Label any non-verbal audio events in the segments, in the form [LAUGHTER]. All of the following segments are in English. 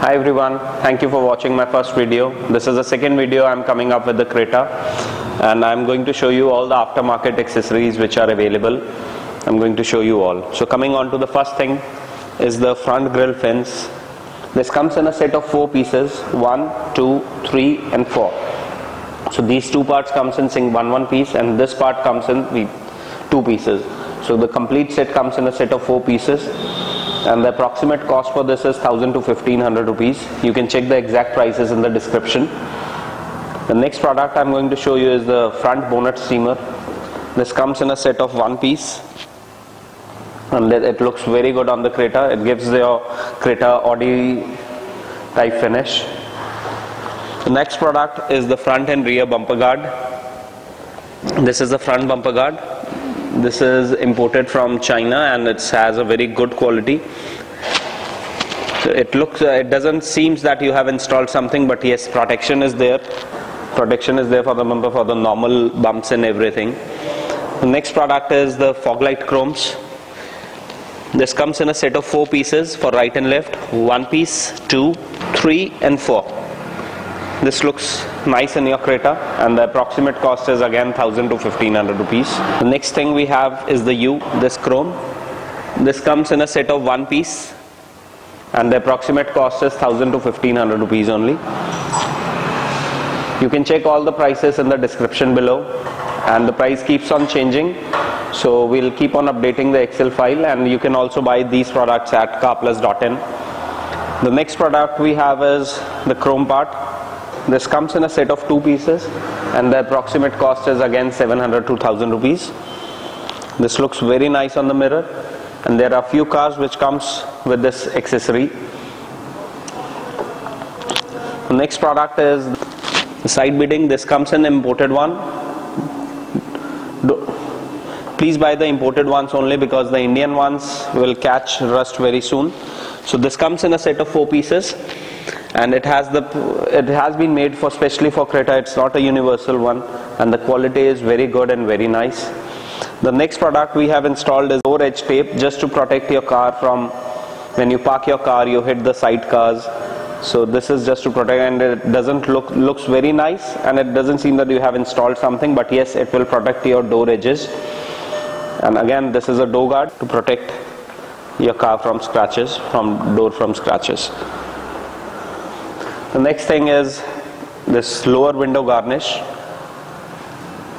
Hi everyone, thank you for watching my first video. This is the second video I'm coming up with the Creta and I'm going to show you all the aftermarket accessories which are available. I'm going to show you all. So coming on to the first thing is the front grille fins. This comes in a set of four pieces, one, two, three and four. So these two parts comes in sing one one piece and this part comes in two pieces. So the complete set comes in a set of four pieces and the approximate cost for this is 1000 to 1500 rupees. You can check the exact prices in the description. The next product I'm going to show you is the front bonnet steamer. This comes in a set of one piece. And it looks very good on the Creta. It gives the Creta Audi type finish. The next product is the front and rear bumper guard. This is the front bumper guard this is imported from China and it has a very good quality. So it looks uh, it doesn't seems that you have installed something but yes protection is there. Protection is there for the for the normal bumps and everything. The next product is the fog light chromes. This comes in a set of four pieces for right and left. One piece two three and four this looks nice in your Creta and the approximate cost is again 1000 to 1500 rupees. The next thing we have is the U, this chrome. This comes in a set of one piece and the approximate cost is 1000 to 1500 rupees only. You can check all the prices in the description below and the price keeps on changing so we'll keep on updating the excel file and you can also buy these products at carplus.in the next product we have is the chrome part this comes in a set of two pieces and the approximate cost is again 700 to 1000 rupees. This looks very nice on the mirror and there are few cars which comes with this accessory. The next product is side beading. This comes in imported one. Please buy the imported ones only because the Indian ones will catch rust very soon. So this comes in a set of four pieces and it has the it has been made for specially for Creta. It's not a universal one. And the quality is very good and very nice. The next product we have installed is door edge tape just to protect your car from when you park your car you hit the side cars. So this is just to protect and it doesn't look looks very nice. And it doesn't seem that you have installed something but yes it will protect your door edges. And again this is a door guard to protect your car from scratches from door from scratches the next thing is this lower window garnish.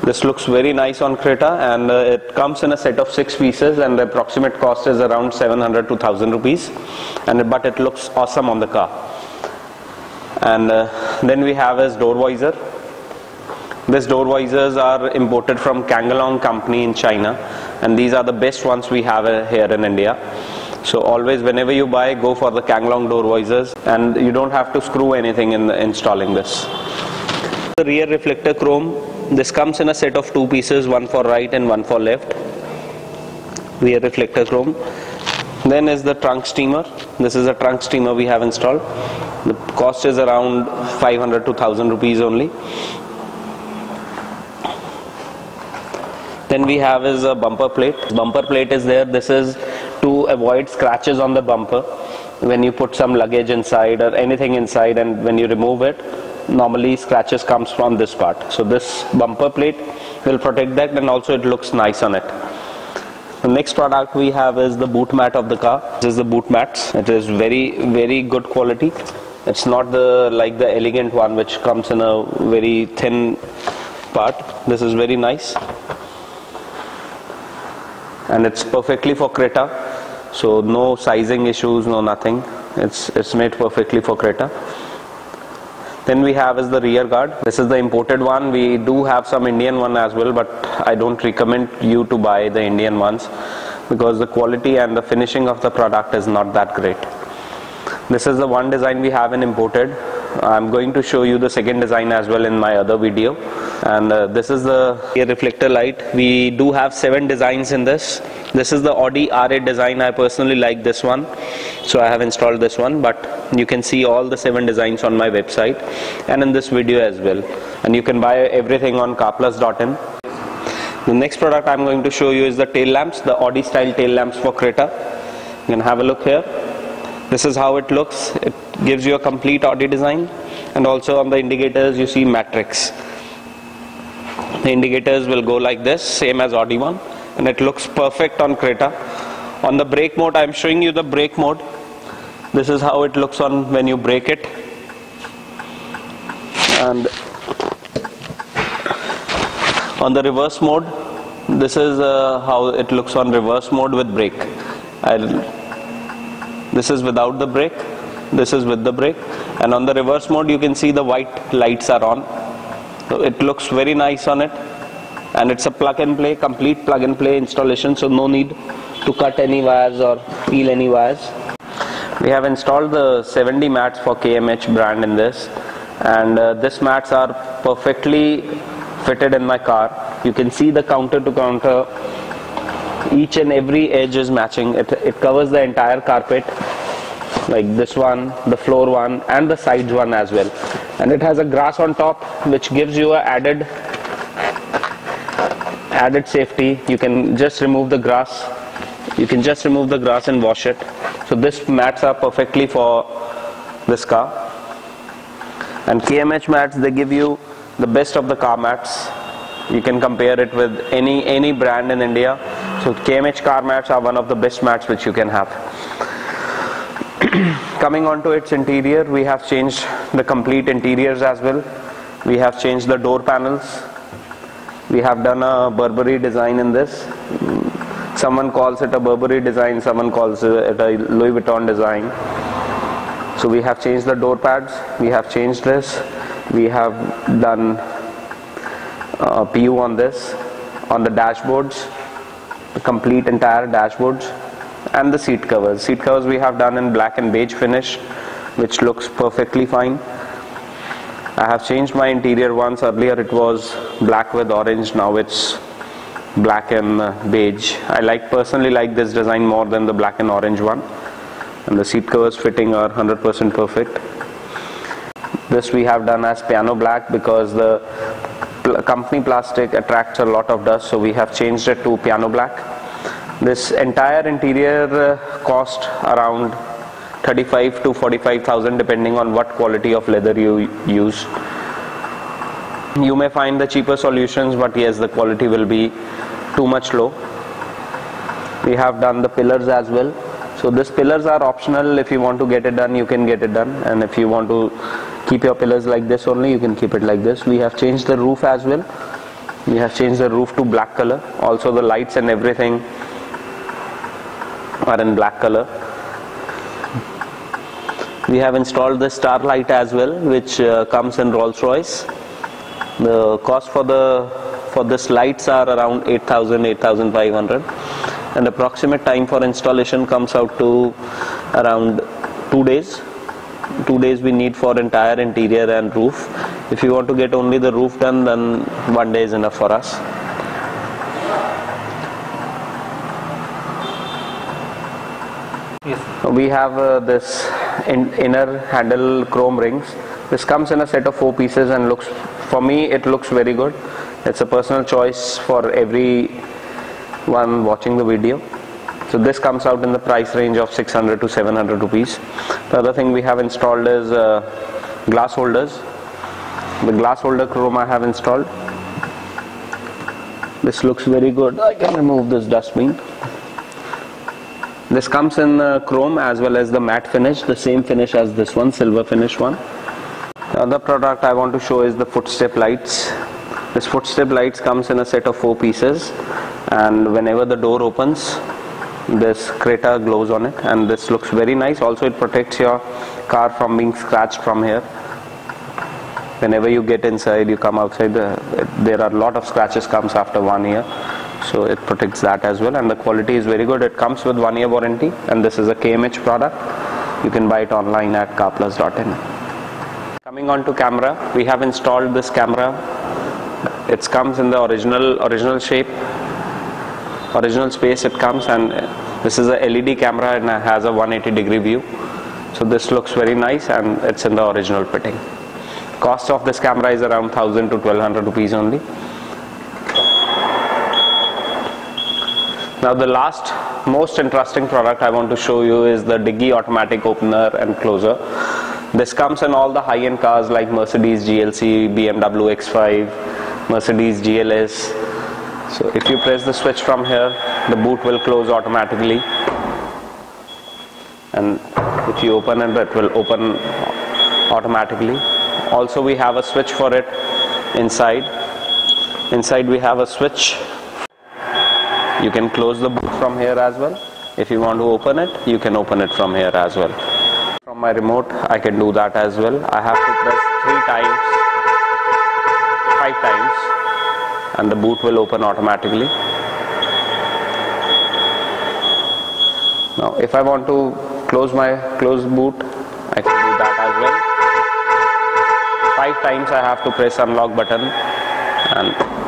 This looks very nice on Creta and uh, it comes in a set of six pieces and the approximate cost is around 700 to 1000 rupees and but it looks awesome on the car. And uh, then we have his door visor. These door visors are imported from Kangalong company in China and these are the best ones we have uh, here in India. So always whenever you buy, go for the Kanglong door visors and you don't have to screw anything in installing this. The rear reflector chrome, this comes in a set of two pieces, one for right and one for left. Rear reflector chrome. Then is the trunk steamer. This is a trunk steamer we have installed. The cost is around 500 to 1000 rupees only. Then we have is a bumper plate. Bumper plate is there. This is to avoid scratches on the bumper when you put some luggage inside or anything inside and when you remove it normally scratches comes from this part. So this bumper plate will protect that and also it looks nice on it. The next product we have is the boot mat of the car. This is the boot mats. It is very very good quality. It's not the like the elegant one which comes in a very thin part. This is very nice. And it's perfectly for Creta so no sizing issues no nothing. It's it's made perfectly for Creta. Then we have is the rear guard. This is the imported one. We do have some Indian one as well but I don't recommend you to buy the Indian ones because the quality and the finishing of the product is not that great. This is the one design we have in imported. I'm going to show you the second design as well in my other video. And uh, this is the rear reflector light. We do have seven designs in this this is the Audi R8 design. I personally like this one. So I have installed this one but you can see all the seven designs on my website and in this video as well. And you can buy everything on carplus.in the next product I'm going to show you is the tail lamps the Audi style tail lamps for Creta. You can have a look here. This is how it looks. It gives you a complete Audi design. And also on the indicators you see matrix. The indicators will go like this same as Audi one and it looks perfect on Creta on the brake mode I'm showing you the brake mode. This is how it looks on when you brake it. And on the reverse mode this is uh, how it looks on reverse mode with brake. I'll, this is without the brake this is with the brake. And on the reverse mode you can see the white lights are on. So it looks very nice on it and it's a plug and play complete plug and play installation so no need to cut any wires or peel any wires. We have installed the 7D mats for KMH brand in this. And uh, this mats are perfectly fitted in my car. You can see the counter to counter. Each and every edge is matching. It, it covers the entire carpet like this one the floor one and the sides one as well. And it has a grass on top which gives you a added added safety. You can just remove the grass. You can just remove the grass and wash it. So this mats are perfectly for this car and KMH mats they give you the best of the car mats. You can compare it with any any brand in India. So KMH car mats are one of the best mats which you can have. [CLEARS THROAT] Coming on to its interior we have changed the complete interiors as well. We have changed the door panels we have done a Burberry design in this. Someone calls it a Burberry design someone calls it a Louis Vuitton design. So we have changed the door pads we have changed this. We have done uh, PU on this on the dashboards the complete entire dashboards and the seat covers. Seat covers we have done in black and beige finish which looks perfectly fine I have changed my interior once. Earlier it was black with orange. Now it's black and uh, beige. I like personally like this design more than the black and orange one. And the seat covers fitting are 100% perfect. This we have done as piano black because the pl company plastic attracts a lot of dust. So we have changed it to piano black. This entire interior uh, cost around 35 to 45,000 depending on what quality of leather you use. You may find the cheaper solutions but yes the quality will be too much low. We have done the pillars as well. So these pillars are optional. If you want to get it done you can get it done. And if you want to keep your pillars like this only you can keep it like this. We have changed the roof as well. We have changed the roof to black color. Also the lights and everything are in black color we have installed the starlight as well which uh, comes in Rolls-Royce. The cost for the for this lights are around 8000 8500 and approximate time for installation comes out to around 2 days. 2 days we need for entire interior and roof. If you want to get only the roof done then one day is enough for us. Yes. we have uh, this in, inner handle chrome rings. This comes in a set of four pieces and looks for me it looks very good. It's a personal choice for every one watching the video. So this comes out in the price range of 600 to 700 rupees. The other thing we have installed is uh, glass holders. The glass holder chrome I have installed. This looks very good. I can remove this dustbin this comes in uh, chrome as well as the matte finish, the same finish as this one, silver finish one. The other product I want to show is the footstep lights. This footstep lights comes in a set of four pieces and whenever the door opens, this Creta glows on it and this looks very nice. Also it protects your car from being scratched from here. Whenever you get inside, you come outside, there are a lot of scratches comes after one year so it protects that as well. And the quality is very good. It comes with one year warranty. And this is a KMH product. You can buy it online at carplus.in coming on to camera we have installed this camera. It comes in the original original shape original space it comes. And this is a LED camera and has a 180 degree view. So this looks very nice and it's in the original fitting. Cost of this camera is around 1000 to 1200 rupees only Now the last most interesting product I want to show you is the Diggy automatic opener and closer. This comes in all the high-end cars like Mercedes GLC, BMW X5, Mercedes GLS. So if you press the switch from here, the boot will close automatically. And if you open it, it will open automatically. Also we have a switch for it inside. Inside we have a switch. You can close the boot from here as well. If you want to open it, you can open it from here as well. From my remote, I can do that as well. I have to press three times, five times, and the boot will open automatically. Now, if I want to close my close boot, I can do that as well. Five times I have to press unlock button and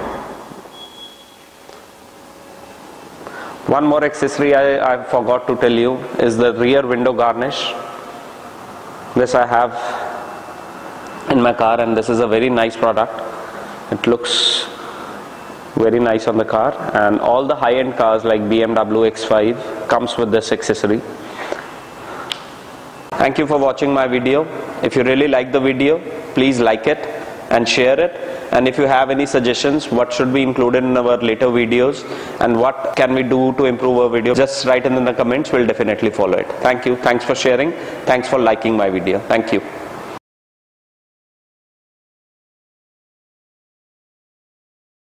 one more accessory I, I forgot to tell you is the rear window garnish. This I have in my car and this is a very nice product. It looks very nice on the car and all the high-end cars like BMW X5 comes with this accessory. Thank you for watching my video. If you really like the video please like it and share it. And if you have any suggestions what should be included in our later videos and what can we do to improve our video just write in the comments. We'll definitely follow it. Thank you. Thanks for sharing. Thanks for liking my video. Thank you